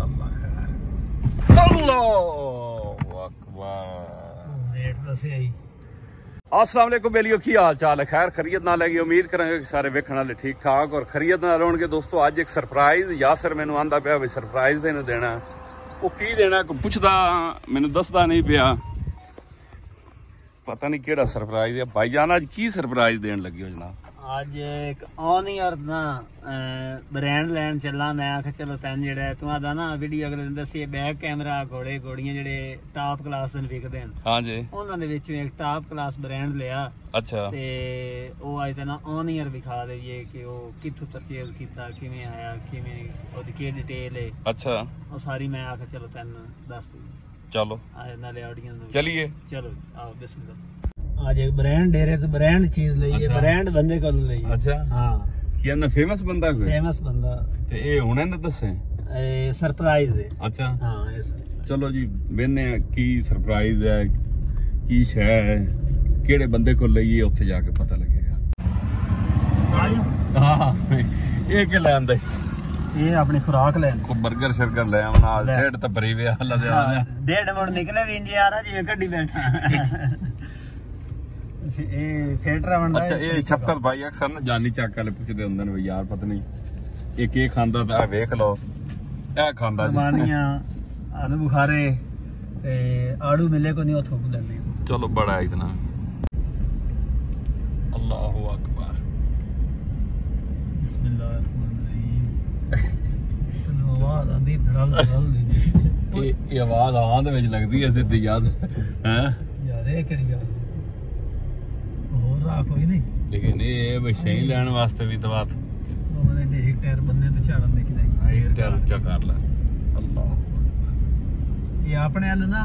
Allah ਖੈਰ ਅੱਲਾਹੁ Akbar rate ਦੱਸੇ ਹੀ ਅਸਲਾਮ ਅਲੈਕੁਮ ਬੇਲੀਓ ਕੀ ਹਾਲ ਚਾਲ ਹੈ? ਖੈਰ ਖਰੀਦ ਨਾਲ ਹੈਗੀ ਉਮੀਦ ਕਰਾਂਗੇ ਕਿ ਸਾਰੇ ਵੇਖਣ ਵਾਲੇ ਠੀਕ ਠਾਕ ਔਰ ਖਰੀਦ ਨਾਲ ਹੋਣਗੇ। ਦੋਸਤੋ ਅੱਜ ਇੱਕ ਸਰਪ੍ਰਾਈਜ਼ ਯਾਸਰ ਮੈਨੂੰ ਆਂਦਾ ਪਿਆ ਵੀ ਸਰਪ੍ਰਾਈਜ਼ ਇਹਨੂੰ ਦੇਣਾ। ਉਹ ਕੀ ਦੇਣਾ ਕੋ ਪੁੱਛਦਾ ਮੈਨੂੰ ਦੱਸਦਾ ਨਹੀਂ ਪਿਆ। ਪਤਾ ਨਹੀਂ ਕਿਹੜਾ ਸਰਪ੍ਰਾਈਜ਼ ਹੈ ਭਾਈ ਜਾਨ ਅੱਜ ਕੀ ਸਰਪ੍ਰਾਈਜ਼ ਦੇਣ ਲੱਗੇ ਹੋ ਜਨਾਬ? ਅੱਜ ਇੱਕ ਔਨੀਅਰ ਨਾ ਬ੍ਰਾਂਡ ਲੈਣ ਚੱਲਾਂ ਮੈਂ ਆਖਿਆ ਚਲੋ ਤੈਨੂੰ ਜਿਹੜਾ ਤੂੰ ਆਦਾ ਨਾ ਵੀਡੀਓ ਅਗਲੇ ਦਿਨ ਦੱਸੀ ਬੈਕ ਕੈਮਰਾ ਘੋੜੇ ਘੋੜੀਆਂ ਜਿਹੜੇ ਟਾਪ ਕਲਾਸ ਦੇ ਵਿਕਦੇ ਨੇ ਹਾਂਜੀ। ਉਹਨਾਂ ਦੇ ਵਿੱਚ ਇੱਕ ਟਾਪ ਕਲਾਸ ਬ੍ਰਾਂਡ ਲਿਆ। ਅੱਛਾ। ਤੇ ਉਹ ਅੱਜ ਤਾਂ ਨਾ ਔਨੀਅਰ ਵਿਖਾ ਦੇਈਏ ਕਿ ਉਹ ਕਿੱਥੋਂ ਪਰਚੇਜ਼ ਕੀਤਾ ਕਿਵੇਂ ਆਇਆ ਕਿਵੇਂ ਉਹਦੀ ਕੀ ਡਿਟੇਲ ਹੈ ਅੱਛਾ। ਉਹ ਸਾਰੀ ਮੈਂ ਆਖਿਆ ਚਲੋ ਤੈਨੂੰ ਦੱਸ ਦੂੰ ਚਲੋ। ਆ ਨਾਲੇ ਆਡੀਅנס ਨੂੰ ਚਲਿਏ। ਚਲੋ ਆਓ ਬਿਸਮਿਲ੍ਲਾ ਅੱਜ ਇੱਕ ਬ੍ਰਾਂਡ ਡੇਰੇ ਤੋਂ ਬ੍ਰਾਂਡ ਚੀਜ਼ ਲਈ ਹੈ। ਬ੍ਰਾਂਡ ਬੰਦੇ ਕੋਲ ਲਈ ਹੈ। ਅੱਛਾ। ਹਾਂ। ਕੀ ਇਹਨਾਂ ਫੇਮਸ ਬੰਦਾ ਕੋਈ? ਫੇਮਸ ਬੰਦਾ। ਤੇ ਇਹ ਹੁਣੇ ਨਾ ਦੱਸੇ? ਇਹ ਸਰਪ੍ਰਾਈਜ਼ ਹੈ। ਅੱਛਾ। ਹਾਂ ਇਹ। ਚਲੋ ਜੀ ਵੇਨੇ ਕੀ ਸਰਪ੍ਰਾਈਜ਼ ਹੈ ਕੀ ਸ਼ੈ ਹੈ ਕਿਹੜੇ ਬੰਦੇ ਕੋਲ ਲਈਏ ਉੱਥੇ ਜਾ ਕੇ ਪਤਾ ਲੱਗੇਗਾ। ਹਾਂ ਇਹ ਕਿ ਲੈ ਆਂਦਾ ਇਹ ਆਪਣੀ ਖੁਰਾਕ ਲੈਣ। ਕੋ 버ਗਰ ਸ਼ਰਗਰ ਲੈ ਆਉਣਾ ਲੈ। ਢੇਡ ਤਾਂ ਭਰੀ ਵੇ ਹੱਲਾ ਦੇ। ਆ ਡੇਢ ਮੁੜ ਨਿਕਲੇ ਵੀ ਇੰਜ ਯਾਰ ਜਿਵੇਂ ਗੱਡੀ ਬੈਠਾ। ਇਹ ਫੇਟਰ ਬਣਦਾ ਅੱਛਾ ਇਹ ਸ਼ਫਕਤ ਭਾਈ ਅਕਸਰ ਨਾ ਜਾਨੀ ਚੱਕ ਵਾਲੇ ਪੁੱਛਦੇ ਹੁੰਦੇ ਨੇ ਵੀ ਯਾਰ ਪਤਾ ਨਹੀਂ ਇਹ ਕੀ ਖਾਂਦਾ ਤਾਂ ਵੇਖ ਲਓ ਇਹ ਖਾਂਦਾ ਜੀ। ਮਾਨੀਆਂ ਆਲੂ ਬੁਖਾਰੇ ਤੇ ਆੜੂ ਮਿਲੇ ਕੋ ਨਹੀਂ ਉਥੋਂ ਲੈਂਦੇ ਚਲੋ ਬੜਾ ਇਤਨਾ। ਅੱਲਾਹੁ ਅਕਬਰ। ਬਿਸਮਿਲ੍ਲਾਹਿਰਰਹਿਮਾਨਿਰਰਹੀਮ। ਤੈਨੂੰ ਆਵਾਜ਼ ਆਂਦੀ ਧੜਲ ਧੜਲ ਦੀ। ਇਹ ਇਹ ਆਵਾਜ਼ ਆਂ ਦੇ ਵਿੱਚ ਲੱਗਦੀ ਐ ਸਿੱਧੀ ਯਾਦ ਹੈ? ਯਾਰ ਇਹ ਕਿਹੜੀ ਗੱਲ ਹੋਰ ਰਾਹ ਕੋਈ ਨਹੀਂ ਲੇਕਿਨ ਇਹ ਵਿਸ਼ੇ ਹੀ ਲੈਣ ਵਾਸਤੇ ਵੀ ਦਵਾਤ ਉਹ ਮਨੇ ਦੇ ਇੱਕ ਟਾਇਰ ਬੰਦੇ ਤੇ ਛਾੜਨ ਦੇ ਕਿ ਨਹੀਂ ਇੱਕ ਟੈਰ ਉੱਚਾ ਕਰ ਲੈ। ਅੱਲਾਹ। ਇਹ ਆਪਣੇ ਵੱਲ ਨਾ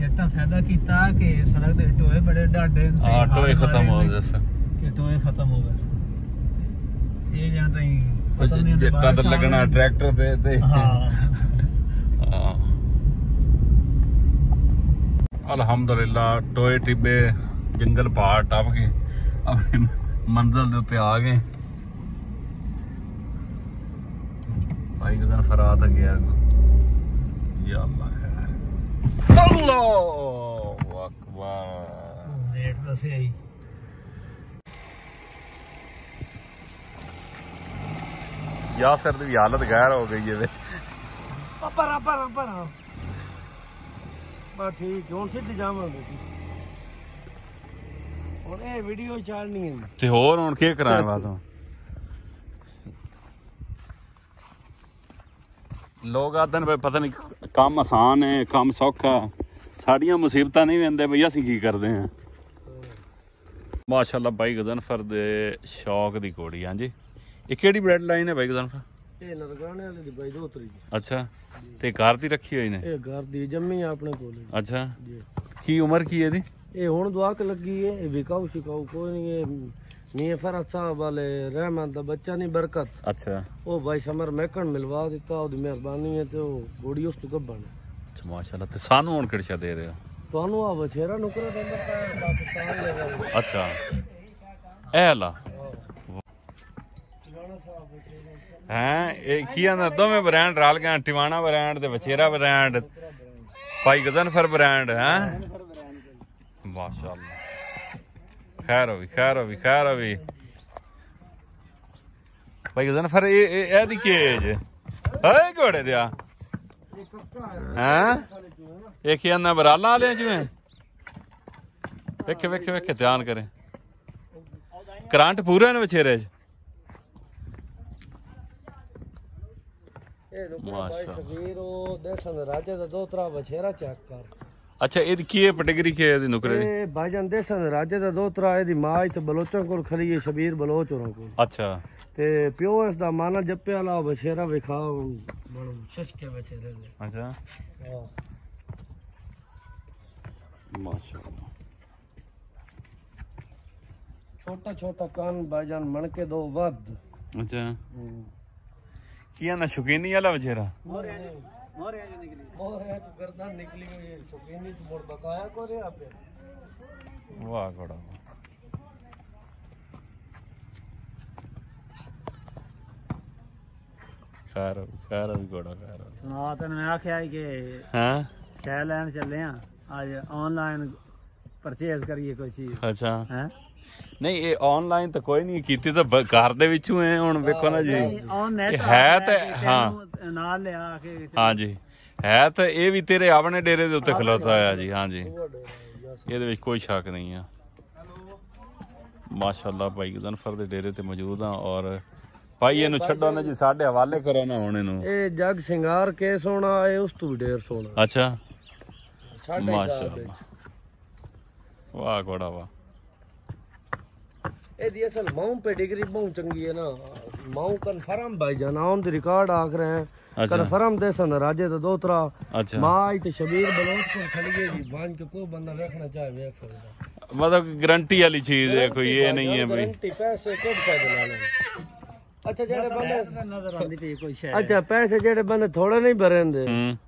ਜੱਟਾਂ ਫਾਇਦਾ ਕੀਤਾ ਕਿ ਸੜਕ ਦੇ ਟੋਏ ਬੜੇ ਡਾਡੇ ਨੇ ਤੇ ਆ ਟੋਏ ਹੱਥ ਖਤਮ ਹੋ ਮਾਰੇ ਗਏ ਸਰ। ਕਿ ਟੋਏ ਖਤਮ ਹੋ ਗਏ ਇਹ ਜਣ ਤਾਈ ਖਤਮ ਨਹੀਂ ਹੁੰਦੇ ਜੱਟਾਂ ਤਾਂ ਬਾਰਿਸ਼ ਲੱਗਣਾ ਆਉਣ- ਟਰੈਕਟਰ ਤੇ ਤੇ। ਹਾਂ। ਹਾਂ। ਅਲਹਮਦੁਲਿਲਾ ਟੋਏ ਟਿੱਬੇ ਜੰਗਲ ਪਹਾੜ ਟੱਪ ਕੇ ਆਪਣੀ ਮੰਜ਼ਲ ਦੇ ਉੱਤੇ ਆ ਗਏ। ਭਾਈ ਕਿਦਾਂ ਫਰਾਤ ਆ ਗਿਆ। ਯਾ ਅੱਲਾਹ ਖੈਰ। ਅੱਲਾਹੁ ਅਕਬਰ ਰੇਟ ਦੱਸਿਆ ਹੀ ਯਾਸਰ ਦੀ ਹਾਲਤ ਗੈਰ ਹੋ ਗਈ ਹੈ ਵਿੱਚ। ਪਰ ਪਰ ਪਰ। ਬਾ ਠੀਕ ਹੁਣ ਸਿੱਧ ਜਾਵਾਂਗੇ। ਹੁਣ ਇਹ ਵੀਡੀਓ ਚਾੜਨੀ ਹੈ ਤੇ ਹੋਰ ਹੁਣ ਕੀ ਕਰਾਂ ਬਸ ਲੋਕ ਆਦਨ ਵੀ ਪਤਾ ਨਹੀਂ ਕੰਮ ਆਸਾਨ ਹੈ ਕੰਮ ਸੌਖਾ ਸਾਡੀਆਂ ਮੁਸੀਬਤਾਂ ਨਹੀਂ ਵੰਦੇ ਬਈ ਅਸੀਂ ਕੀ ਕਰਦੇ ਹਾਂ? ਮਾਸ਼ਾਅੱਲਾ ਬਾਈ ਗਜ਼ਨਫਰ ਦੇ ਸ਼ੌਕ ਦੀ ਕੋੜੀ ਹਾਂਜੀ। ਇਹ ਕਿਹੜੀ ਬ੍ਰੈਡ ਲਾਈਨ ਹੈ ਬਾਈ ਗਜ਼ਨਫਰ? ਇਹ ਨਰਗਾਣੇ ਵਾਲੇ ਦੀ ਬਾਈ ਦੋ। ਤਰੀ ਅੱਛਾ ਤੇ ਘਰ ਦੀ ਰੱਖੀ ਹੋਈ ਨੇ? ਇਹ ਘਰ ਦੀ ਜੰਮੀ ਆ ਆਪਣੇ ਕੋਲ। ਅੱਛਾ। ਜੀ। ਕੀ ਉਮਰ ਕੀ ਹੈ ਇਹਦੀ? ਇਹ ਹੁਣ ਦੁਆ ਕੇ ਲੱਗੀ ਹੈ ਇਹ ਵਿਕਾਊ ਸ਼ਿਕਾਊ ਕੋਈ ਨਹੀਂ ਇਹ ਮੀਆਂ ਫਰਤ ਸਾਹਿਬ ਵਾਲੇ ਰਹਿਮਤ ਦਾ ਬੱਚਾ ਨਹੀਂ ਬਰਕਤ। ਅੱਛਾ। ਉਹ ਭਾਈ ਸਮਰ ਮੈਕਣ ਮਿਲਵਾ ਦਿੱਤਾ ਉਹਦੀ ਮਿਹਰਬਾਨੀ ਹੈ ਤੇ ਉਹ ਗੋੜੀ ਉਸ ਤੋਂ ਗੱਬਣ ਅੱਛਾ ਮਾਸ਼ਾਅੱਲਾ ਤੇ ਸਾਨੂੰ ਹੁਣ ਕਿਹੜਾ ਦੇ ਰਹੇ ਹੋ? ਤੁਹਾਨੂੰ ਆ ਬਛੇਰਾ ਨੁਕਰਾ ਤਾਂ ਪਾਕਿਸਤਾਨ ਲੈ ਅੱਛਾ। ਇਹ ਲਾ। ਹੈ ਇਹ ਕੀ ਆਂਦਾ ਦੋਵੇਂ ਬ੍ਰਾਂਡ ਰਲ ਗਏ ਟਿਵਾਣਾ ਬ੍ਰਾਂਡ ਤੇ ਬਛੇਰਾ ਬ੍ਰਾਂਡ ਭਾਈ ਗਜ਼ਨਫਰ ਬ੍ਰਾਂਡ ਹੈ? ਮਾਸ਼ਾਅੱਲਾ ਖੈਰ ਹੋਵੀ ਖੈਰ ਹੋਵੀ ਖੈਰ ਹੋਵੀ ਭਾਈ ਗਜ਼ਨਫਰ ਇਹ ਇਹ ਇਹਦੀ ਕੀ ਏਜ ਹੈ ਘੋੜੇ ਦਿਆ ਹੈ ਇਹ ਕੀ ਆਂਦਾ ਬਰਾਲਾ ਵਾਲੇ ਜਿਵੇਂ ਵੇਖੇ ਵੇਖੇ ਵੇਖੇ ਧਿਆਨ ਕਰੇ ਕਰੰਟ ਪੂਰੇ ਨੇ ਵਿਚੇਰੇ ਚ ਇਹ ਨੁਕਰਾ ਭਾਈ ਸ਼ਬੀਰ ਉਹ ਦੇਸਨ ਰਾਜੇ ਦਾ ਦੋਤਰਾ ਬਛੇਰਾ ਚੈੱਕ ਕਰ ਅੱਛਾ ਇਹਦੀ ਕੀ ਹੈ? ਪਟਗਰੀ ਕੀ ਹੈ ਇਹਦੀ ਨੁਕਰੇ? ਦੀ ਇਹ ਭਾਈਜਾਨ ਦੇਸਨ ਰਾਜੇ ਦਾ ਦੋਤਰਾ ਇਹਦੀ ਮਾਂ ਇੱਥੇ ਬਲੋਚਾਂ ਕੋਲ ਖੜੀ ਹੈ ਸ਼ਬੀਰ ਬਲੋਚ ਹੋਰਾਂ ਕੋਲ। ਅੱਛਾ। ਤੇ ਪਿਓ ਇਸ ਦਾ ਮਾਨਾ ਜੱਪਿਆ ਲਾ ਬਛੇਰਾ ਵਿਖਾ ਬਣ ਸ਼ਸ਼ਕੇ ਬਛੇਰੇ ਨੇ ਅੱਛਾ। ਮਾਸ਼ਾਅੱਲਾ। ਛੋਟਾ ਛੋਟਾ ਕੰਨ ਭਾਈਜਾਨ ਮਣ ਕੇ ਦੋ ਵੱਧ। ਅੱਛਾ। ਕੀ ਆਂਦਾ ਸ਼ੁਕੀਨੀ ਵਾਲਾ ਵਿਚੇਰਾ ਬਕਾਇਆ ਕੋ ਰਿਹਾ ਪੇ ਵਾਹ ਘੋੜਾ ਖੈਰ ਘੋੜਾ। ਸੁਣਾ ਤੈਨੂੰ ਮੈਂ ਆਖਿਆ ਕਿ ਹਾਂ? ਸ਼ੈ ਲੈਣ ਚੱਲੇ ਆ। ਅੱਜ ਆਨਲਾਈਨ ਪਰਚੇਸ ਕਰੀਏ ਕੋਈ ਚੀਜ਼। ਅੱਛਾ। ਹੈ? ਨਹੀਂ ਇਹ ਆਨਲਾਈਨ ਤਾਂ ਕੋਈ ਨਹੀਂ ਕੀਤੀ ਤਾਂ ਬ- ਘਰ ਦੇ ਵਿੱਚੋਂ ਹੈ ਹੁਣ ਵੇਖੋ ਨਾ ਜੀ। ਨੈਟ ਹੈ ਤੇ ਹਾਂ। ਨਾਲ ਲਿਆ ਕੇ ਹਾਂਜੀ। ਹੈ ਤਾਂ ਇਹ ਵੀ ਤੇਰੇ ਆਪਣੇ ਡੇਰੇ ਦੇ ਉੱਤੇ ਖਲੋਤਾ ਹੋਇਆ ਜੀ ਹਾਂਜੀ। ਇਹਦੇ ਵਿੱਚ ਕੋਈ ਸ਼ੱਕ ਨਹੀਂ ਆ। ਮਾਸ਼ਾਅੱਲਾ ਭਾਈ ਗਜ਼ਨਫਰ ਦੇ ਡੇਰੇ ਤੇ ਮੌਜੂਦ ਆ ਔਰ ਭਾਈ ਇਹਨੂੰ ਛੱਡੋ ਨਾ ਜੀ ਸਾਡੇ ਹਵਾਲੇ ਕਰੋ ਨਾ ਹੁਣ ਇਹਨੂੰ। ਇਹ ਜਗ ਸਿੰਗਾਰ ਕੇ ਸੋਨਾ ਇਹ ਉਸ ਤੋਂ ਵੀ ਢੇਰ ਸੋਨਾ ਅੱਛਾ। ਮਾਸ਼ਾਅੱਲਾ। ਵਾਹ ਘੋੜਾ ਵਾਹ। ये दी असल माऊ पे डिग्री बहुत चंगी है ना माऊ कन्फर्म भाई जान ऑन द रिकॉर्ड आख रहे हैं अच्छा। कन्फर्म दे सन राजे तो दोतरा अच्छा माई तो शबीर बलोच को खड़ी है जी बाँध के को बंदा रखना चाहे देख सकता मतलब गारंटी वाली चीज़ है कोई ये नहीं है भाई गारंटी पैसे कब से बना ले अच्छा जेड़े बंदे नज़र आंदी पे कोई शय अच्छा पैसे जेड़े बंदे थोड़ा नहीं भरेंदे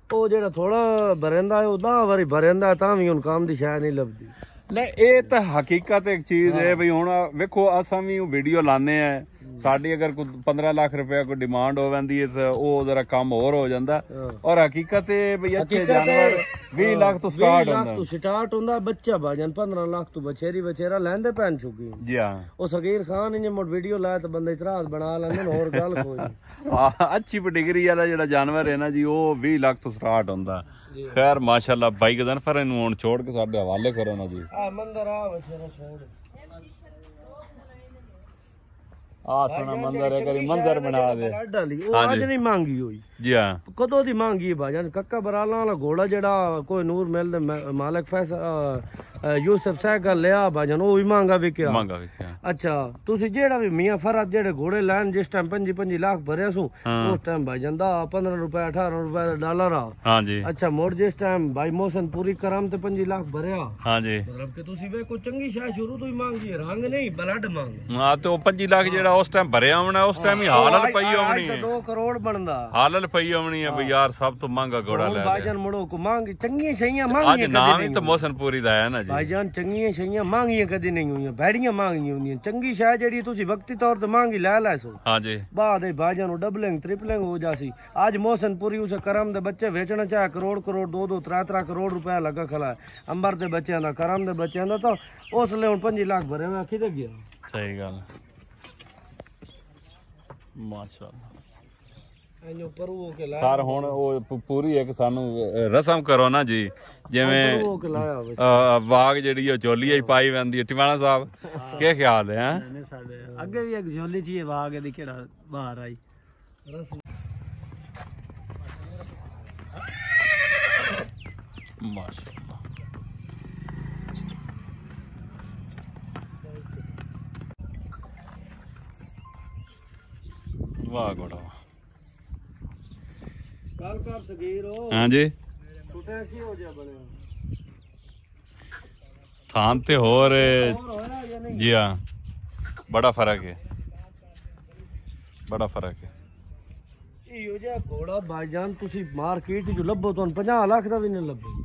ओ जेड़ा थोड़ा भरेंदा है ओ 10 वारी भरेंदा तां भी उन काम दी शय नहीं लभदी ਨਹੀਂ ਇਹ ਤਾਂ ਹਕੀਕਤ ਇੱਕ ਚੀਜ਼ ਹੈ। ਵੀ ਹੁਣ ਵੇਖੋ ਅਸਾਂ ਵੀ ਉਹ ਵੀਡੀਓ ਲਾਣੇ ਆ। ਸਾਡੀ ਅਗਰ ਕੋਈ 15 ਲੱਖ ਰੁਪਏ ਕੋਈ ਡਿਮਾਂਡ ਹੋ ਜਾਂਦੀ ਹੈ ਤਾਂ ਉਹ ਜ਼ਰਾ ਕੰਮ ਹੋਰ ਹੋ ਜਾਂਦਾ। ਔਰ ਹਕੀਕਤ ਇਹ ਵੀ ਅੱਛੇ ਜਾਨਵਰ ਇਹ- 20 ਲੱਖ ਤੋਂ 20 ਸਟਾਰਟ ਲੱਖ ਹੁੰਦਾ। ਤੋਂ ਸਟਾਰਟ ਹੁੰਦਾ ਬੱਚਾ ਭਾਜਨ 15 ਲੱਖ ਤੋਂ ਬਛੇਰੀ ਬਛੇਰਾ ਲੈਂਦੇ ਪੈਣ ਚੁੱਕੀ ਜੀ ਹਾਂ। ਉਹ ਸਗੀਰ ਖਾਨ ਨੇ ਮੋਟ ਵੀਡੀਓ ਲਾਇਆ ਤਾਂ ਬੰਦੇ ਇਤਰਾਜ਼ ਬਣਾ ਲੈਂਦੇ ਹੋਰ ਗੱਲ ਕੋਈ ਅੱਛੀ ਪਟਿਗਰੀ ਵਾਲਾ ਜਿਹੜਾ ਜਾਨਵਰ ਹੈ ਨਾ ਜੀ ਉਹ 20 ਲੱਖ ਤੋਂ ਸਟਾਰਟ ਹੁੰਦਾ। ਖੈਰ ਮਾਸ਼ਾਅੱਲਾ ਬਾਈ ਗਜ਼ਨਫਰ ਇਹਨੂੰ ਹੁਣ ਛੋੜ ਕੇ ਸਾਡੇ ਹਵਾਲੇ ਕਰੋ ਨਾ ਜੀ। ਆ ਮੰਦਰ ਆ ਬਛੇਰਾ ਛੋੜ। ਆ ਸੋਨਾ ਮੰਜ਼ਰ ਹੈ ਕਰੀ ਮੰਜ਼ਰ ਬਣਾ ਦੇ। ਡਾਲੀ ਉਹ ਅੱਜ ਨਹੀਂ ਮੰਗੀ ਹੋਈ। ਜੀ ਹਾਂ। ਕਦੋਂ ਦੀ ਮੰਗੀ ਭਾਜਨ ਕੱਕਾ ਬਰਾਲਾ ਵਾਲਾ ਘੋੜਾ ਜਿਹੜਾ ਕੋਈ ਨੂਰ ਮਿਲ ਦੇ ਮਾਲਕ ਫੈਸ ਯੂਸਫ ਸਾਈਕਲ ਲਿਆ ਭਾਜਨ ਉਹ ਵੀ ਮੰਗਾ ਵਿਕਿਆ। ਮੰਗਾ ਵੇਖਿਆ ਅੱਛਾ ਤੁਸੀਂ ਜਿਹੜਾ ਵੀ ਮੀਆਂ ਫਰਦ ਜਿਹੜੇ ਘੋੜੇ ਲੈਣ ਜਿਸ ਟਾਈਮ 25 25 ਲੱਖ ਭਰਿਆ ਸੂ। ਉਸ ਟਾਈਮ ਭਾਜਨ ਦਾ 15 ਰੁਪਏ 18 ਰੁਪਏ ਦਾ ਡਾਲਰ ਆ। ਹਾਂਜੀ। ਅੱਛਾ ਮੋੜ ਜਿਸ ਟਾਈਮ ਭਾਈ ਮੋਹਸਨ ਪੂਰੀ ਕਰਮ ਤੇ 25 ਲੱਖ ਭਰਿਆ। ਹਾਂਜੀ। ਮਤਲਬ ਕਿ ਤੁਸੀਂ ਵੇ ਕੋਈ ਚੰਗੀ ਸ਼ਾਇ ਸ਼ੁਰੂ ਤੋਂ ਹੀ ਮੰਗੀ ਹੈ, ਰੰਗ ਨਹੀਂ ਬਲੱਡ ਮੰਗ। ਹਾਂ ਤੇ ਉਹ 25 ਲੱਖ ਜਿਹੜਾ ਉਸ ਟਾਈਮ ਭਰਿਆ ਆਉਣਾ ਉਸ ਟਾਈਮ ਹੀ ਹਾਲਲ ਪਈ ਆਉਣੀ ਤਾਂ ਹੈ 2 ਕਰੋੜ ਬਣਦਾ। ਹਾਲਲ ਪਈ ਆਉਣੀ ਹੈ ਵੀ ਯਾਰ ਸਭ ਤੋਂ ਮਹਿੰਗਾ ਘੋੜਾ ਲੈ ਲਿਆ। ਭਾਈਜਾਨ ਮੁੜੋ ਕੋ ਮੰਗ ਚੰਗੀਆਂ ਸ਼ਈਆਂ ਅੱਜ ਮੰਗੀਆਂ ਨਾਮ ਹੀ ਤਾਂ ਮੋਸਨਪੁਰੀ ਦਾ ਹੈ ਨਾ ਭਾਈਜਾਨ ਚੰਗੀਆਂ ਸ਼ਈਆਂ ਮੰਗੀਆਂ ਕਦੀ ਨਹੀਂ ਹੋਈਆਂ ਬੈੜੀਆਂ ਮੰਗੀਆਂ ਹੁੰਦੀਆਂ। ਚੰਗੀ ਸ਼ਾਇ ਜਿਹੜੀ ਤੁਸੀਂ ਵਕਤੀ ਤੌਰ ਤੇ ਮੰਗੀ ਲੈ ਲੈ ਸੋ। ਹਾਂਜੀ। ਬਾਅਦ ਦੇ ਭਾਈਜਾਨ ਨੂੰ ਡਬਲਿੰਗ ਟ੍ਰਿਪਲਿੰਗ ਹੋ ਜਾਸੀ ਅੱਜ ਮੋਹਸਨਪੁਰੀ ਉਸ ਕਰਮ ਦੇ ਬੱਚੇ ਵੇਚਣਾ ਚਾਹੇ ਕਰੋੜ ਕਰੋੜ 2 2 3 3 ਕਰੋੜ ਰੁਪਏ ਲੱਗਾ ਖਲਾ ਹੈ। ਅੰਬਰ ਦੇ ਬੱਚਿਆਂ ਦਾ ਕਰਮ ਦੇ ਬੱਚਿਆਂ ਦਾ ਤਾਂ ਉਸ ਲਈ ਹੁਣ 5 ਲੱਖ ਭਰੇ ਮੈਂ ਕਿਤੇ ਗਿਆ। ਸਹੀ ਗੱਲ। ਮਾਸ਼ਾਅੱਲਾ। ਐਨੋ ਪਰੂ ਕੇ ਲਾ ਸਰ ਹੁਣ ਉਹ ਪ- ਪੂਰੀ ਇੱਕ ਸਾਨੂੰ ਰਸਮ ਕਰੋ ਨਾ ਜੀ। ਜਿਵੇਂ ਪਰੂ ਕੇ ਲਾਇਆ ਬਾਗ ਜਿਹੜੀ ਉਹ ਚੋਲੀ ਹੀ ਪਾਈ ਹੈ ਟਿਵਾਣਾ ਸਾਹਿਬ। ਕੀ ਖਿਆਲ ਹੈ ਹੈਂ? ਨੇ ਸਾਡੇ ਅੱਗੇ ਵੀ ਇੱਕ ਝੋਲੀ ਚ ਹੀ ਵਾਗ ਦੀ ਕਿਹੜਾ ਬਾਹਰ ਆਈ। ਮਾਸ਼ਾਅੱਲਾ। ਵਾਹ ਗੋੜਾ ਵਾਹ। ਕਰ ਸਗੀਰ ਹਾਂਜੀ। ਟੁੱਟਿਆ ਕੀ ਹੋ ਗਿਆ ਬਣਿਆ? ਥਾਂ ਤੇ ਹੋਰ ਜਾਂ ਹਾਂ। ਬੜਾ ਫ਼ਰਕ ਹੈ। ਬੜਾ ਫ਼ਰਕ ਹੈ। ਇਹੋ ਜਿਹਾ ਘੋੜਾ ਭਾਈਜਾਨ ਤੁਸੀਂ ਮਾਰਕੀਟ 'ਚ ਲੱਭੋ ਤੁਹਾਨੂੰ 50 ਲੱਖ ਦਾ ਵੀ ਨਹੀਂ ਲੱਭੇ।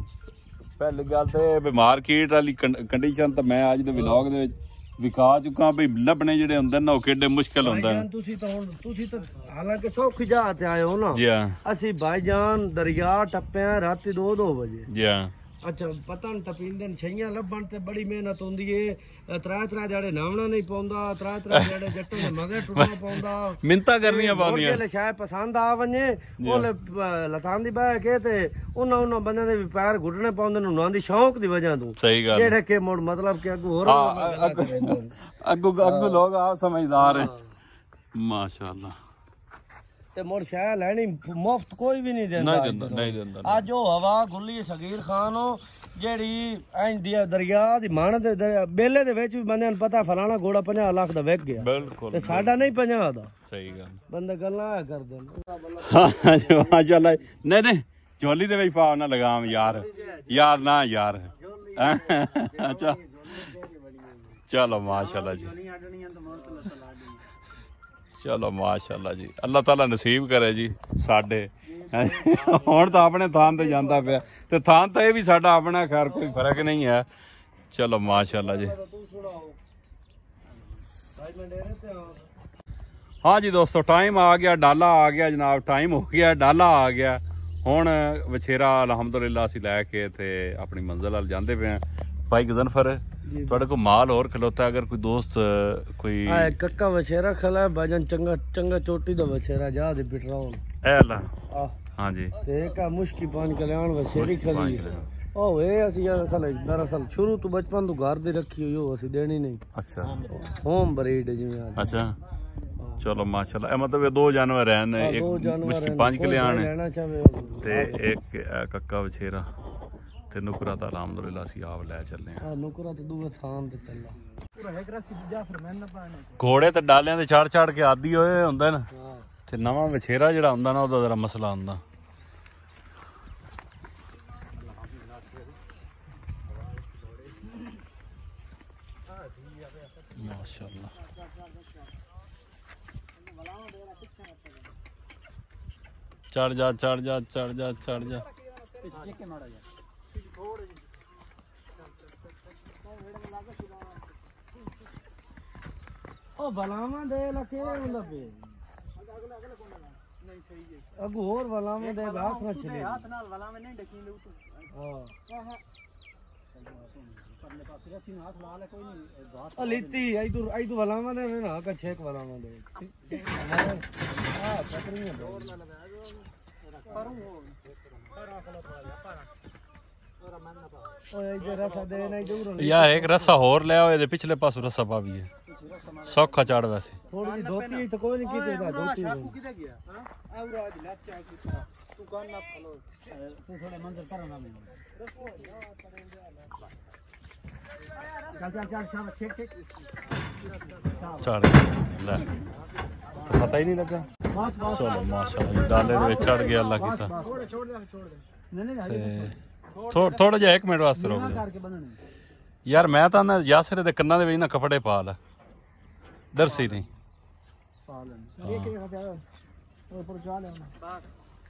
ਪਹਿਲੀ ਗੱਲ ਤੇ ਮਾਰਕੀਟ ਵਾਲੀ ਕੰਡੀਸ਼ਨ ਤਾਂ ਮੈਂ ਅੱਜ ਦੇ ਵਲੌਗ ਦੇ ਵਿੱਚ ਵਿਖਾ ਚੁੱਕਾ ਵੀ ਲੱਭਣੇ ਜਿਹੜੇ ਹੁੰਦੇ ਨੇ ਉਹ ਕਿੱਡੇ ਮੁਸ਼ਕਲ ਹੁੰਦੇ ਨੇ। ਤੁਸੀਂ ਤਾਂ ਹੁਣ ਤੁਸੀਂ ਤਾਂ ਹਾਲਾਂਕਿ ਸੌਖੀ ਜਾ ਤੇ ਆਏ ਹੋ ਨਾ। ਜੀ ਹਾਂ। ਅਸੀਂ ਭਾਈਜਾਨ ਦਰਿਆ ਟੱਪਿਆ ਰਾਤੀ 2-2 ਵਜੇ। ਜੀ ਹਾਂ। ਅੱਛਾ ਪਤਾ ਨਹੀਂ ਟਪਿੰਦੇ ਨੇ ਛਈਆਂ ਲੱਭਣ ਤੇ ਬੜੀ ਮਿਹਨਤ ਹੁੰਦੀ ਏ। ਤਰਾ ਤਰਾ ਜਿਹੜੇ ਨਾਵਣਾ ਨਹੀਂ ਪਾਉਂਦਾ ਤਰਾ ਤਰਾ ਜਿਹੜੇ ਜੱਟਾਂ ਦੇ ਮਗਰ ਟੁੱਟਣਾ ਪਾਉਂਦਾ। ਮਿੰਤਾ ਕਰਨੀਆਂ ਪਾਉਂਦੀਆਂ। ਜਿਹੜੇ ਸ਼ਾਇਦ ਪਸੰਦ ਆ ਵੰਨੇ ਉਹਲੇ ਲਤਾਂ ਦੀ ਬਹਿ ਕੇ ਤੇ ਉਹਨਾਂ ਉਹਨਾਂ ਬੰਦਿਆਂ ਦੇ ਵੀ ਪੈਰ ਘੁੱਟਣੇ ਪਾਉਂਦੇ ਨੇ ਉਹਨਾਂ ਦੀ ਸ਼ੌਂਕ ਦੀ ਵਜ੍ਹਾ ਤੋਂ। ਸਹੀ ਗੱਲ। ਜਿਹੜੇ ਕਿ ਮੁੜ ਮਤਲਬ ਕਿ ਅੱਗੋਂ ਹੋਰ ਅੱਗੋਂ ਅੱਗੋਂ ਲੋਕ ਆ ਸਮਝਦਾਰ ਹੈ ਮਾਸ਼ਾਅੱਲਾ। ਤੇ ਮੁੜ ਸ਼ਾਇ ਲੈਣੀ ਮੁਫਤ ਕੋਈ ਵੀ ਨਹੀਂ ਦਿੰਦਾ ਨਹੀਂ ਦਿੰਦਾ ਨਹੀਂ ਦਿੰਦਾ ਅੱਜ ਉਹ ਹਵਾ ਗੁੱਲੀ ਸਗੀਰ ਖਾਨ ਉਹ ਜਿਹੜੀ ਇੰਜ ਦੀ ਆ, ਦਰਿਆ ਦੀ ਮਣ ਦੇ ਦਰਿਆ- ਬੇਲੇ ਦੇ ਵਿੱਚ ਵੀ ਬੰਦਿਆਂ ਨੂੰ ਪਤਾ ਫਲਾਣਾ ਘੋੜਾ 50 ਲੱਖ ਦਾ ਵਿਕ ਗਿਆ। ਬਿਲਕੁਲ ਤੇ ਸਾਡਾ ਨਹੀਂ 50 ਦਾ। ਸਹੀ ਗੱਲ। ਬੰਦੇ ਗੱਲਾਂ ਆ ਕਰਦੇ ਨੇ। ਹਾਂ ਜੀ, ਨਹੀਂ ਨਹੀਂ ਝੋਲੀ ਦੇ ਵਿੱਚ ਪਾਉ ਨਾ ਲਗਾਮ ਯਾਰ। ਯਾਰ ਨਾ ਯਾਰ? ਅੱਛਾ। ਚਲੋ ਮਾਸ਼ਾਅੱਲਾ ਜੀ। ਚਲੋ ਮਾਸ਼ਾਅੱਲਾ ਜੀ। ਅੱਲਾਹ ਤਾਲਾ ਨਸੀਬ ਕਰੇ ਜੀ। ਸਾਡੇ। ਹੁਣ ਤਾਂ ਆਪਣੇ ਥਾਂ ਤੇ ਜਾਂਦਾ ਪਿਆ। ਤੇ ਥਾਂ ਤਾਂ ਇਹ ਵੀ ਸਾਡਾ ਆਪਣਾ ਖੈਰ ਕੋਈ ਫ਼ਰਕ ਨਹੀਂ ਹੈ। ਚਲੋ ਮਾਸ਼ਾਅੱਲਾ ਜੀ। ਹਾਂ ਜੀ ਦੋਸਤੋ ਟਾਈਮ ਆ ਗਿਆ ਡਾਲਾ ਆ ਗਿਆ ਜਨਾਬ ਟਾਈਮ ਹੋ ਗਿਆ ਡਾਲਾ ਆ ਗਿਆ। ਹੁਣ ਵਛੇਰਾ ਅਲਹਮਦੁਲਿਲਾ ਅਸੀਂ ਲੈ ਕੇ ਤੇ ਆਪਣੀ ਮੰਜ਼ਿਲ ਵੱਲ ਜਾਂਦੇ ਪਏ ਆ ਭਾਈ ਗਜ਼ਨਫਰ। ਤੁਹਾਡੇ ਕੋਲ ਮਾਲ ਹੋਰ ਖਲੋਤਾ ਅਗਰ ਕੋਈ ਦੋਸਤ ਕੋਈ ਆ ਕੱਕਾ ਵਛੇਰਾ ਖਲਾ ਹੈ, ਭਜਨ ਚੰਗਾ ਚੰਗਾ ਚੋਟੀ ਦਾ ਵਛੇਰਾ ਜਾ ਦੇ ਬਿਟਰਾਉਣ ਐ ਲਾ ਆ ਹਾਂ ਜੀ ਤੇ ਆ ਮੁਸ਼ਕੀ ਪਾਨ ਕਲਿਆਣ ਵਛੇਰੀ ਖਲੀ। ਉਹ ਵੇ ਅਸੀਂ ਯਾਰ ਅਸਲ ਦਰਅਸਲ ਸ਼ੁਰੂ ਤੋਂ ਬਚਪਨ ਤੋਂ ਘਰ ਦੇ ਰੱਖੀ ਹੋਈ ਉਹ ਅਸੀਂ ਦੇਣੀ ਨਹੀਂ। ਅੱਛਾ। ਹੋਮ ਬਰੀਡ ਜਿਵੇਂ ਆ ਅੱਛਾ। ਚਲੋ ਮਾਸ਼ਾਅੱਲਾ। ਇਹ ਮਤਲਬ ਇਹ ਦੋ ਜਾਨਵਰ ਹਨ ਇੱਕ ਮੁਸ਼ਕੀ ਪੰਜ ਕਲਿਆਣ ਤੇ ਇੱਕ ਕੱਕਾ ਵਛੇਰਾ। ਤੇ ਨੁਕਰਾ ਤਾਂ ਅਲਹਮਦੁਲਿਲਾ ਅਸੀਂ ਆਪ ਲੈ ਚੱਲੇ ਆ ਨੁਕਰਾ ਤੇ ਦੂਆ ਥਾਂ ਤੇ ਚੱਲਾ। ਪੂਰਾ ਹੈ ਗ੍ਰਾਸੀ ਜਾ ਫਿਰ ਮੈਂ ਨਾ ਪਾਣੇ ਘੋੜੇ ਤੇ ਡਾਲਿਆਂ ਤੇ ਚੜ ਚੜ ਕੇ ਆਦੀ ਹੋਏ ਹੁੰਦਾ ਨਾ। ਤੇ ਨਵਾਂ ਵਛੇਰਾ ਜਿਹੜਾ ਹੁੰਦਾ ਨਾ ਉਹਦਾ ਜ਼ਰਾ ਮਸਲਾ ਹੁੰਦਾ। ਮਾਸ਼ਾਅੱਲਾ। ਚੜ ਜਾ ਚੜ ਜਾ ਚੜ ਜਾ ਚੜ ਜਾ। ਉਹ ਬਲਾਵਾਂ ਦੇ ਲਕੇ ਹੁੰਦਾ ਪੇ ਅਗੂ ਹੋਰ ਬਲਾਵਾਂ ਦੇ ਹੱਥ ਨਾ ਚਲੇ ਹੱਥ ਨਾਲ ਮੈਂ ਨਹੀਂ ਡਕੀ ਲੂ ਤੂੰ ਹਾਂ। ਪਰਲੇ ਪਾਸੇ ਅਸੀਂ ਹੱਥ ਲਾ ਲੈ ਕੋਈ ਨਹੀਂ ਬਾਤ ਉਹ ਲੀਤੀ ਆਈ ਤੂੰ ਬਲਾਵਾਂ ਦੇ। ਨਾ ਕਾ ਛੇਕ ਬਲਾਵਾਂ ਦੇ ਹਾਂ ਪਤਰੀਆਂ ਦੋ ਓਏ ਜੇ ਰਸਾ ਦੇ ਨਹੀਂ। ਦੂਰ ਯਾਰ ਇੱਕ ਰੱਸਾ ਹੋਰ ਲੈ ਆਓ ਇਹਦੇ ਪਿਛਲੇ ਪਾਸੋਂ ਰੱਸਾ ਪਾਵੀਏ ਸੌਖਾ ਚੜ ਵੈਸੇ ਥੋੜੀ ਜਿਹੀ ਧੋਤੀ ਇੱਥੇ ਕੋਈ ਨਹੀਂ ਕੀਤੀ ਦਾ ਧੋਤੀ ਗਿਆ ਹਾਂ? ਆਉਰਾ ਅੱਜ ਲੱਚਾ ਕੀਤਾ ਤੂੰ ਕੰਨ ਨਾ ਖਲੋ ਤੂੰ ਥੋੜੇ ਮੰਜ਼ਰ ਕਰ ਨਾ ਮੈਨੂੰ ਚੱਲ ਚੱਲ ਚੱਲ ਸ਼ਾਬਾਸ਼ ਛੇਕ ਛੇਕ। ਚੜ। ਲੈ। ਤਾਂ ਪਤਾ ਹੀ ਨਹੀਂ ਲੱਗਾ। ਬਸ ਬਸ ਚਲੋ ਮਾਸ਼ਾਅੱਲਾ ਜੀ ਡਾਲੇ ਦੇ ਵਿੱਚ ਚੜ ਗਿਆ ਅੱਲਾ ਕੀਤਾ। ਥੋੜੇ ਛੋੜ ਦੇ ਛੋੜ ਦੇ ਨਹੀਂ ਨਹੀਂ। ਥੋੜਾ ਜਿਹਾ 1 ਮਿੰਟ ਵਾਸਤੇ ਰੁਕ ਜਾ। ਕਰਕੇ ਬੰਨਣੇ ਯਾਰ ਮੈਂ ਤਾਂ ਨਾ ਯਾਸਰ ਦੇ ਕੰਨਾਂ ਦੇ ਵਿੱਚ ਨਾ ਕੱਪੜੇ ਪਾ ਲਾ। ਡਰਸੀ ਨਹੀਂ। ਪਾ ਲੈਣ ਇਹ ਕੀ ਹੋ ਉਹ ਪਰ ਜਾ ਲੈ ਬਸ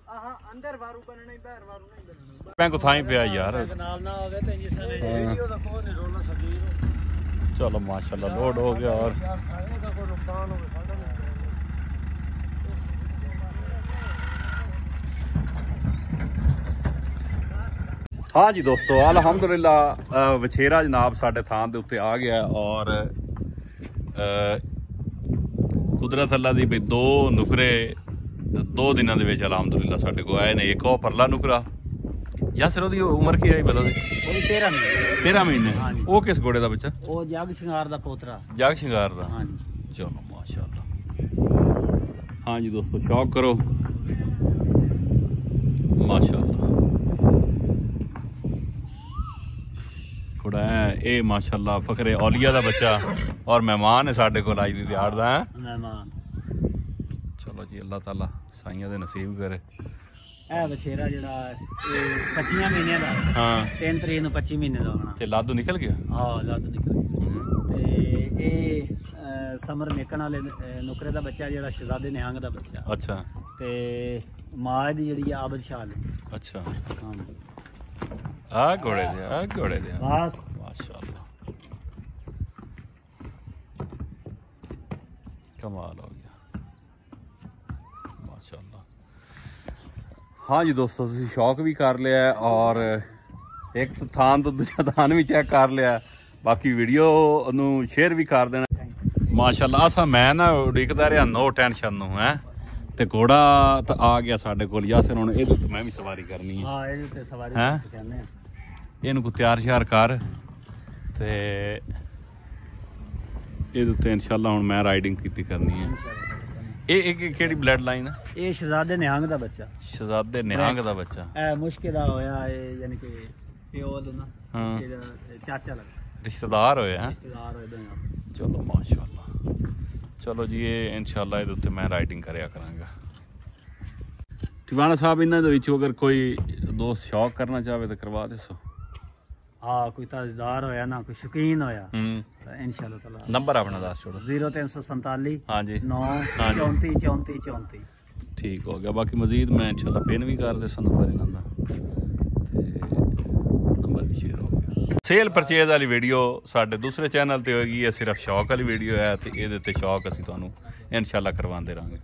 ਆਹ ਅੰਦਰ ਵਾਰੂ ਬੰਨਣਾ ਹੀ ਬਾਹਰ ਵਾਰੂ ਨਹੀਂ ਬੰਨਣਾ ਮੈਂ ਕੋ ਥਾਂ ਹੀ ਪਿਆ ਯਾਰ। ਨਾਲ ਨਾ ਹੋਵੇ ਤੇ ਜੀ ਸਾਰੇ ਵੀਡੀਓ ਦਾ ਕੋਈ ਨਹੀਂ ਰੋਲਾ ਸਬੀਰ ਚਲੋ ਮਾਸ਼ਾਅੱਲਾ ਲੋਡ ਹੋ ਗਿਆ ਔਰ ਯਾਰ ਸਾਰੇ ਦਾ ਕੋਈ ਨੁਕਸਾਨ ਹੋਵੇ ਸਾਡਾ ਨਹੀਂ ਹਾਂ ਜੀ ਦੋਸਤੋ ਅਲਹਮਦੁਲਿਲਾ ਵਛੇਰਾ ਜਨਾਬ ਸਾਡੇ ਥਾਂ ਦੇ ਉੱਤੇ ਆ ਗਿਆ ਔਰ ਕੁਦਰਤ ਅੱਲਾ ਦੀ ਵੀ ਦੋ ਨੁਕਰੇ ਦੋ ਦਿਨਾਂ ਦੇ ਵਿੱਚ ਅਲਹਮਦੁਲਿਲਾ ਸਾਡੇ ਕੋਲ ਆਏ ਨੇ। ਇੱਕ ਉਹ ਪਰਲਾ ਨੁਕਰਾ ਯਾਸਰ ਉਹਦੀ ਉਮਰ ਕੀ ਹੈ ਬਤਾ ਦੇ? ਉਹ 13 ਮਿੰਟ 13 ਮਹੀਨੇ? ਹਾਂਜੀ। ਉਹ ਕਿਸ ਘੋੜੇ ਦਾ ਬੱਚਾ? ਉਹ ਜਗ ਸਿੰਘਾਰ ਦਾ ਪੋਤਰਾ। ਜਾਗ ਸ਼ਿੰਗਾਰ ਦਾ? ਹਾਂਜੀ ਚਲੋ ਮਾਸ਼ਾਅੱਲਾ। ਹਾਂ ਜੀ ਦੋਸਤੋ ਸ਼ੌਕ ਕਰੋ। ਮਾਸ਼ਾਅੱਲਾ। ਕੁੜਾ ਇਹ ਮਾਸ਼ਾਅੱਲਾ ਫਖਰੇ ਔਲੀਆ ਦਾ ਬੱਚਾ ਔਰ ਮਹਿਮਾਨ ਹੈ ਸਾਡੇ ਕੋਲ ਅੱਜ ਦੀ ਦਿਹਾੜ ਦਾ ਹੈਂ। ਮਹਿਮਾਨ। ਚਲੋ ਜੀ ਅੱਲਾਹ ਤਾਲਾ ਸਾਈਆਂ ਦੇ ਨਸੀਬ ਕਰੇ। ਇਹ ਬਛੇਰਾ ਜਿਹੜਾ ਇਹ 25 ਮਹੀਨੇ ਦਾ ਹਾਂ। 3 ਤਰੀਕ ਨੂੰ 25 ਮਹੀਨੇ ਦਾ ਹੋਣਾ। ਤੇ ਲਾਦੂ ਨਿਕਲ ਗਿਆ? ਆਹ ਲੱਦ ਨਿਕਲ ਹਮ, ਤੇ ਇਹ ਸਮਰ ਨਿਕਣ ਵਾਲੇ ਨੁਕਰੇ ਦਾ ਬੱਚਾ ਜਿਹੜਾ ਸ਼ਹਜ਼ਾਦੇ ਨਿਹੰਗ ਦਾ ਬੱਚਾ। ਅੱਛਾ। ਤੇ ਮਾਂ ਦੀ ਜਿਹੜੀ ਆਬਦ ਸ਼ਾਲ ਅੱਛਾ। ਆ ਘੋੜੇ ਦੇ ਆ ਘੋੜੇ ਦੇ ਬਸ ਮਾਸ਼ਾਅੱਲਾ ਕਮਾਲ ਹੋ ਗਿਆ ਮਾਸ਼ਾਅੱਲਾ ਹਾਂ ਜੀ ਦੋਸਤੋ ਤੁਸੀਂ ਸ਼ੌਕ ਵੀ ਕਰ ਲਿਆ ਔਰ ਇੱਕ ਤਾਂ ਥਾਂ ਤੋਂ ਦੂਜਾ ਥਾਂ ਵੀ ਚੈੱਕ ਕਰ ਲਿਆ ਬਾਕੀ ਵੀਡੀਓ ਨੂੰ ਸ਼ੇਅਰ ਵੀ ਕਰ ਦੇਣਾ ਮਾਸ਼ਾਅੱਲਾ ਅਸਾਂ ਮੈਂ ਨਾ ਉਡੀਕਦਾ ਰਿਹਾ ਨੋ ਟੈਨਸ਼ਨ ਨੂੰ ਹੈ ਤੇ ਘੋੜਾ ਤਾਂ ਆ ਗਿਆ ਸਾਡੇ ਕੋਲ ਯਾਸਰ ਹੁਣ ਇਹਦੇ ਮੈਂ ਵੀ ਸਵਾਰੀ ਕਰਨੀ ਹੈ ਹਾਂ ਇਹਦੇ ਤੇ ਸਵਾਰੀ ਹੈਂ? ਇਹਨੂੰ ਕੋ ਤਿਆਰ ਸ਼ਿਆਰ ਕਰ ਤੇ ਇਹਦੇ ਉੱਤੇ ਇਨਸ਼ਾਅੱਲਾ ਹੁਣ ਮੈਂ ਰਾਈਡਿੰਗ ਕੀਤੀ ਕਰਨੀ ਹੈ। ਇਹ ਇਹ ਕਿ- ਕਿਹੜੀ ਬਲੱਡ ਲਾਈਨ ਹੈ ਇਹ ਸ਼ਹਜ਼ਾਦੇ ਨਿਹੰਗ ਦਾ ਬੱਚਾ। ਸ਼ਹਜ਼ਾਦੇ ਨਿਹੰਗ ਦਾ ਬੱਚਾ। ਇਹ ਮੁਸ਼ਕਿਲ ਹੋਇਆ ਇਹ ਯਾਨੀ ਕਿ ਪਿਓ ਦਾ ਨਾ ਹਾਂ। ਇਹਦਾ ਚਾਚਾ ਲੱਗਾ ਰਿਸ਼ਤੇਦਾਰ ਹੋਏ ਹੈ? ਰਿਸ਼ਤੇਦਾਰ ਹੋਏ ਆਪਸ ਚਲੋ ਮਾਸ਼ਾਅੱਲਾ। ਚਲੋ ਜੀ ਇਹ ਇਨਸ਼ਾਅੱਲਾ ਇਹਦੇ ਉੱਤੇ ਮੈਂ ਰਾਈਡਿੰਗ ਕਰਿਆ ਕਰਾਂਗਾ। ਟਿਵਾਣਾ ਸਾਹਿਬ ਇਹਨਾਂ ਦੇ ਵਿੱਚੋਂ ਅਗਰ ਕੋਈ ਦੋਸਤ ਸ਼ੌਕ ਕਰਨਾ ਚਾਹਵੇ ਤਾਂ ਕਰਵਾ ਦੇਸੋ ਹਾਂ ਕੋਈ ਤਾਜ਼ਦਾਰ ਹੋਇਆ ਨਾ ਕੋਈ ਸ਼ੌਕੀਨ ਹੋਇਆ ਹੂੰ। ਤਾਂ ਇਨਸ਼ਾਅੱਲਾ ਤਾਲਾ। ਨੰਬਰ ਆਪਣਾ ਦੱਸ ਛੋੜੋ। 0347 ਹਾਂਜੀ। 9 ਹਾਂਜੀ। 34 34 34 ਠੀਕ ਹੋ ਗਿਆ। ਬਾਕੀ ਮਜ਼ੀਦ ਮੈਂ ਇਨਸ਼ਾਅੱਲਾ ਪਿਨ ਵੀ ਕਰ ਦੇ ਨੰਬਰ ਇਹਨਾਂ ਦਾ। ਤੇ ਨੰਬਰ ਵੀ ਸ਼ੇਅਰ ਹੋ ਗਿਆ। ਸੇਲ ਪਰਚੇਜ਼ ਵਾਲੀ ਵੀਡੀਓ ਸਾਡੇ ਦੂਸਰੇ ਚੈਨਲ ਤੇ ਹੋਏਗੀ। ਇਹ ਸਿਰਫ ਸ਼ੌਕ ਵਾਲੀ ਵੀਡੀਓ ਹੈ ਤੇ ਇਹਦੇ ਤੇ ਸ਼ੌਕ ਅਸੀਂ ਤੁਹਾਨੂੰ ਇਨਸ਼ਾਅੱਲਾ ਕਰਵਾਉਂਦੇ ਰਹਾਂਗੇ